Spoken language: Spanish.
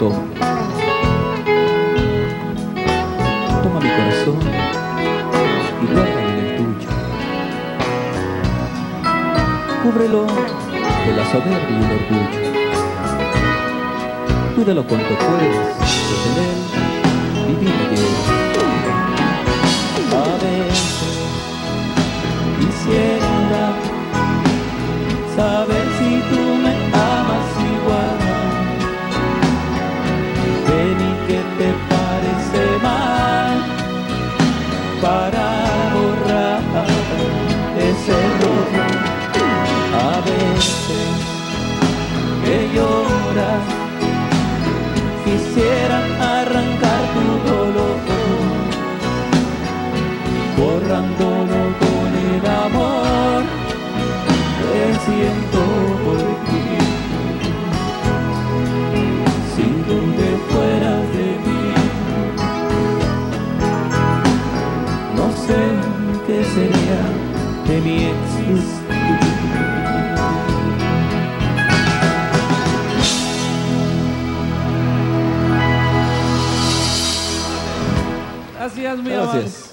Toma. Mi corazón y guárdalo en el tuyo. Cúbrelo de la soberbia y el orgullo. Cuídalo cuanto puedas, pues en él vivir quiero. A veces quisiera saber para borrar ese error. A veces sería de mi existir. Gracias, mi Gracias.